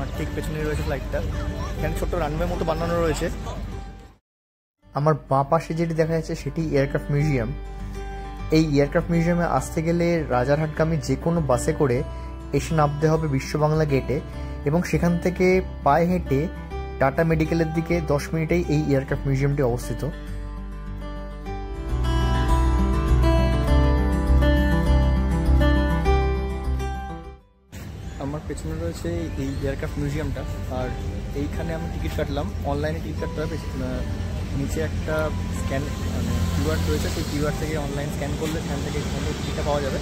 আর ঠিক পেছনে রয়েছে ফ্লাইটটা এখানে ছোট্ট রানওয়ে মতো বানানো রয়েছে। আমার বাঁ পাশে যেটি দেখা যাচ্ছে, সেটি এয়ারক্রাফট মিউজিয়াম এই এয়ারক্রাফট মিউজিয়ামে আসতে গেলে রাজারহাটগামী যে কোনো বাসে করে এসে নামতে হবে বিশ্ব বাংলা গেটে এবং সেখান থেকে পায়ে হেঁটে টাটা মেডিকেলের দিকে দশ মিনিটেই এই এয়ারক্রাফট মিউজিয়ামটি অবস্থিত। পেছনে রয়েছে এই এয়ারক্রাফট মিউজিয়ামটা। আর এইখানে আমি টিকিট কাটলাম। অনলাইনে টিকিট কাটতে হবে। নিচে একটা স্ক্যান মানে কিউআর রয়েছে। সেই কিউআর থেকে অনলাইন স্ক্যান করলে সেখান থেকে টিকিটটা পাওয়া যাবে।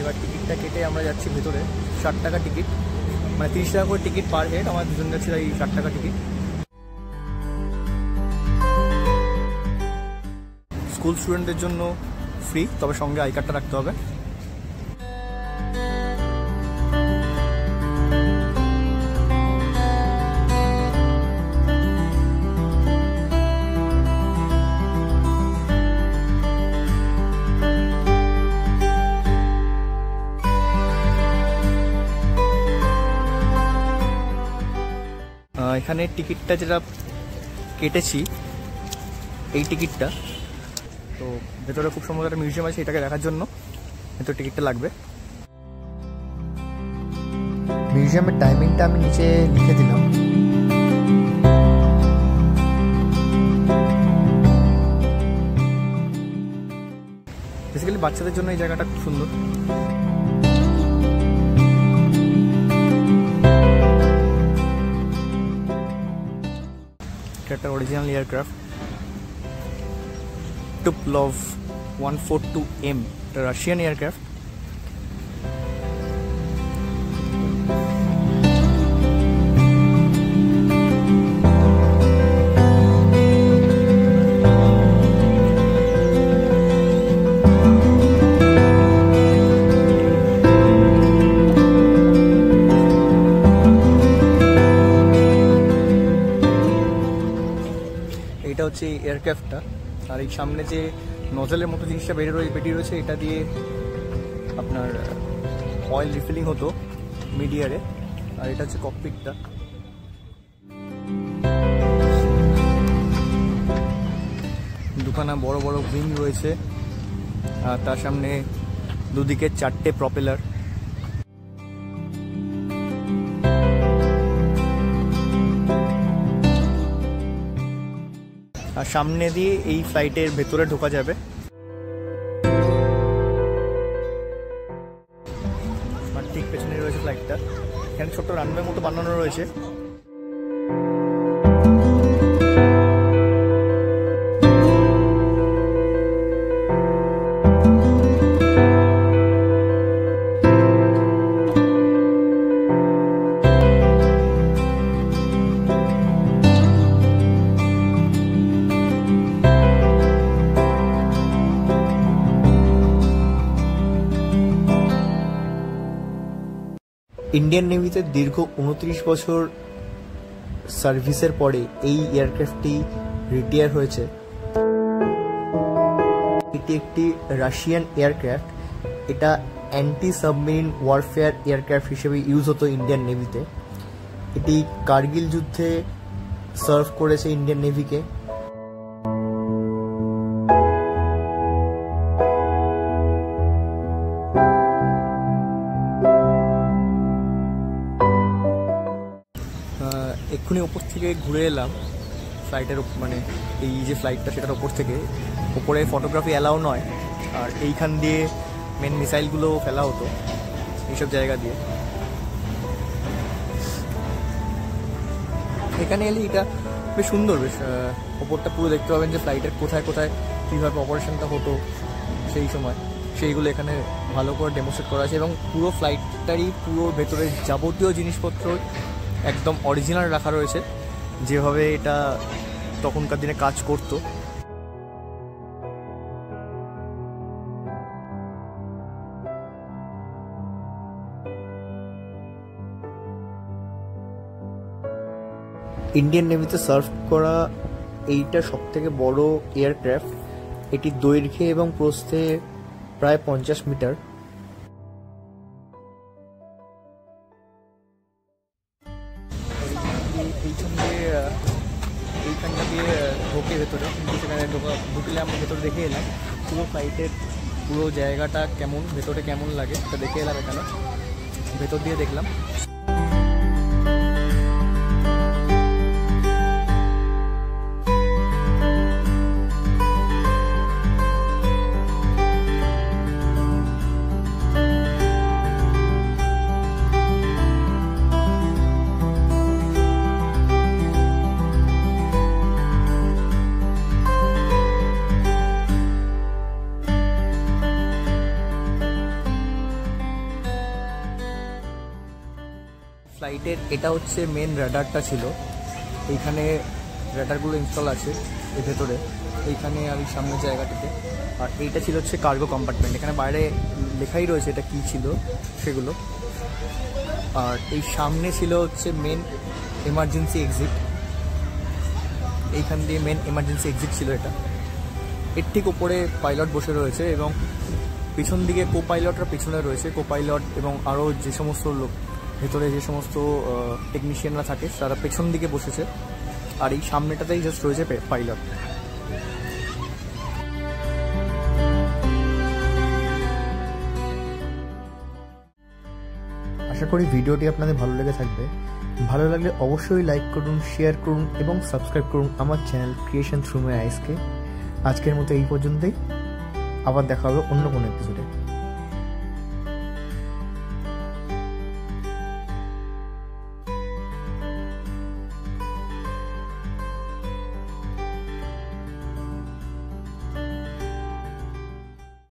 এবার টিকিটটা কেটে আমরা যাচ্ছি ভেতরে। ষাট টাকা টিকিট। মানে তিরিশ টাকা করে টিকিট পার হেড। আমার দুজন যাচ্ছে এই ষাট টাকা টিকিট। স্কুল স্টুডেন্টদের জন্য ফ্রি। তবে সঙ্গে আই কার্ডটা রাখতে হবে। এখানে টিকিটটা যেটা কেটেছি এই টিকিটটা। তো ভেতরে খুব সম্ভবত একটা মিউজিয়াম আছে এটাকে দেখার জন্য। ভেতর টিকিটটা লাগবে। মিউজিয়ামের টাইমিংটা আমি নিচে লিখে দিলাম। বেসিক্যালি বাচ্চাদের জন্য এই জায়গাটা খুব সুন্দর। একটা original aircraft Tupolev one four two M এটা রাশিয়ান এয়ারক্রাফট এয়ারক্রাফটটা আর এই সামনে যে নজলের মতো জিনিসটা বেরিয়ে রয়েছে বেরিয়ে রয়েছে, এটা দিয়ে আপনার অয়েল রিফিলিং হতো মিডিয়ারে আর এটা হচ্ছে ককপিটটা দুখানা বড় বড় উইং রয়েছে, আর তার সামনে দুদিকে চারটে প্রপেলার সামনে দিয়ে এই ফ্লাইটের ভেতরে ঢোকা যাবে। ঠিক পেছনে রয়েছে ফ্লাইটটা এখানে ছোট্ট রানওয়ে মতো বানানো রয়েছে। ইন্ডিয়ান নেভিতে দীর্ঘ উনত্রিশ বছর সার্ভিসের পরে এই এয়ারক্রাফটটি রিটায়ার হয়েছে। এটি একটি রাশিয়ান এয়ারক্রাফট এটা অ্যান্টি সাবমেরিন ওয়ারফেয়ার এয়ারক্রাফট হিসেবে ইউজ হতো ইন্ডিয়ান নেভিতে এটি কার্গিল যুদ্ধে সার্ভ করেছে ইন্ডিয়ান নেভিকে থেকে ঘুরে এলাম। ফ্লাইটের মানে এই যে ফ্লাইটটা সেটার ওপর থেকে। ওপরে ফটোগ্রাফি অ্যালাউ নয়। আর এইখান দিয়ে মেন মিসাইলগুলো ফেলা হতো। এইসব জায়গা দিয়ে। এখানে এলে এটা বেশ সুন্দর, বেশ ওপরটা পুরো দেখতে পাবেন যে ফ্লাইটের কোথায় কোথায় কীভাবে অপারেশনটা হতো সেই সময়। সেইগুলো এখানে ভালো করে ডেমোস্ট্রেট করা আছে এবং পুরো ফ্লাইটটারই পুরো ভেতরের যাবতীয় জিনিসপত্র একদম অরিজিনাল রাখা রয়েছে। যেভাবে এটা তখনকার দিনে কাজ করতো। ইন্ডিয়ান নেভিতে সার্ভ করা এইটা সব থেকে বড় এয়ারক্রাফট এটি দৈর্ঘ্যে এবং প্রস্থে প্রায় পঞ্চাশ মিটার। এইখান দিয়ে এইখানটা দিয়ে ঢোকে ভেতরে। কিন্তু সেখানে ঢোকা, ঢুকলে আমরা ভেতরে দেখে এলাম। পুরো ফ্লাইটের পুরো জায়গাটা কেমন, ভেতরে কেমন লাগে, সেটা দেখে এলাম এখানে। ভেতর দিয়ে দেখলাম। ফ্লাইটের এটা হচ্ছে মেন রাডারটা ছিল। এইখানে রাডারগুলো ইনস্টল আছে এর ভেতরে। এইখানে আর এই সামনের জায়গাটিতে। আর এইটা ছিল হচ্ছে কার্গো কম্পার্টমেন্ট এখানে বাইরে লেখাই রয়েছে এটা কী ছিল সেগুলো। আর এই সামনে ছিল হচ্ছে মেন এমার্জেন্সি এক্সিট এইখান দিয়ে মেন এমার্জেন্সি এক্সিট ছিল এটা। এর ঠিক ওপরে পাইলট বসে রয়েছে এবং পিছন দিকে কো পাইলটরা পিছনে রয়েছে। কো পাইলট এবং আরও যে সমস্ত লোক ভেতরে যে সমস্ত টেকনিশিয়ানরা থাকে, তারা পেছন দিকে বসেছে। আর এই সামনেটাতেই জাস্ট রয়েছে পাইলট আশা করি ভিডিওটি আপনাদের ভালো লেগে থাকবে। ভালো লাগলে অবশ্যই লাইক করুন শেয়ার করুন এবং সাবস্ক্রাইব করুন আমার চ্যানেল ক্রিয়েশন থ্রু মাই আইসকে আজকের মতো এই পর্যন্তই। আবার দেখা হবে অন্য কোনো এপিসোডে